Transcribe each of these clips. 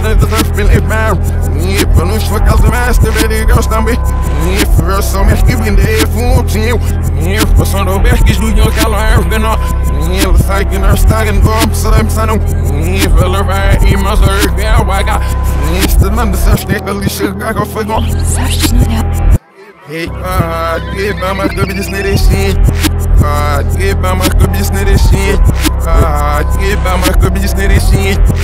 bringen vergessen dat er veel in waar. Nie benus verkalt de meeste weet ik dat dan weet. Nie voor zo met ik in de voet nie. Nie voor zo no bergjes doe je kan maar genoeg. Nie zeigen er stagen op zijn zijn. Nie wil er bij iemand zorg ja waga. Nie is de man dat steekt op je Hey, ah, give mama could this nitty shit. Ah, give mama could this nitty shit. Ah, give mama could this nitty shit.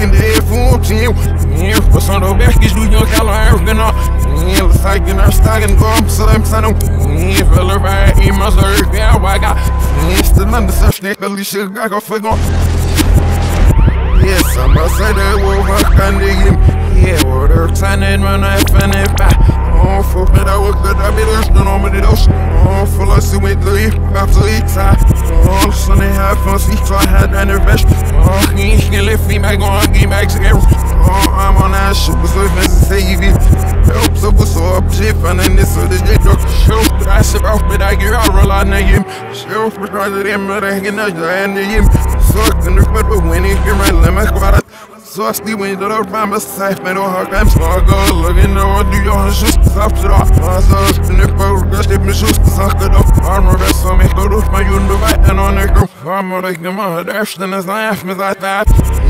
in de even opnieuw. Niet voor zo'n oberkjes doe je al haar genoeg. Niet zeigen naar stagen kom slim zijn. Niet wil er bij iemand zorg ja waga. Zo snel wil die zich ga of ik Yes, I'm a we're working the game. Yeah, time and when I find it back. Oh, for me, that was good. I be listening on me, those. Oh, for us, we went to. After each time. Son, they have fun. See, so I had that invest. Oh, he gonna lift me back on. Game back together. Oh, I'm on that shit. So if it's a save it. Help, so what's up? Shit, and then this, so the jet dog. Show, I sit off, but I get out, roll out, and him. Show, I did him, but I get out, and him. Suck in the foot, but when he get my lemon, squad. Så stigen drar fram med safe men då har jag smaker Looking over man ju med bitch Ni uppsigen du fick jag snett att i stannar Ni för som jag skriver in det är fort Ni på sån då bäckis du jag kallar ögonen Ni zeigen er stagen om så dem sanum Ni vil er være i